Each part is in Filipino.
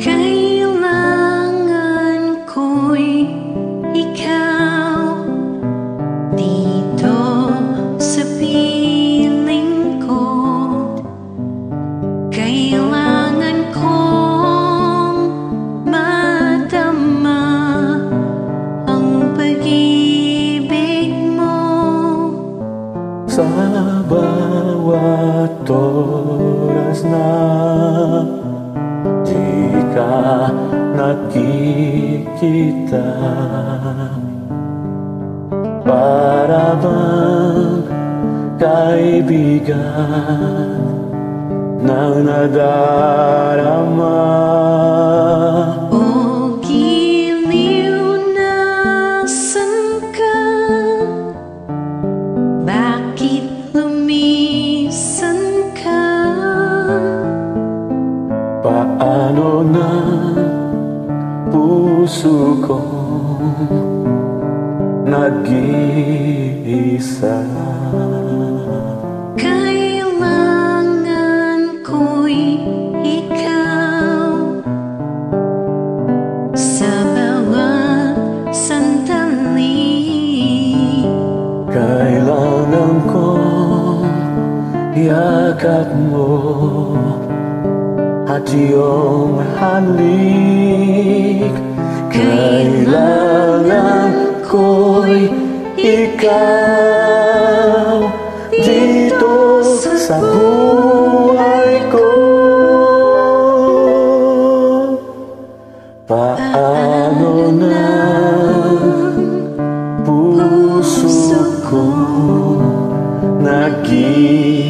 Kailangan ko'y ikaw Dito sa ko. Kailangan kong madama Ang pag-ibig mo. Sa bawat oras na ka nakikita. Para bang kaibigan Na nadarama puso ko nag-iisa Kailangan ko'y ikaw Sa bawat sandali Kailangan ko yakap mo At iyong halik Kailangan ko'y ikaw Dito sa buhay ko. Paano na puso ko nag-iisa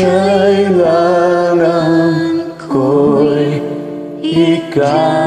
Kailangan ko'y ikaw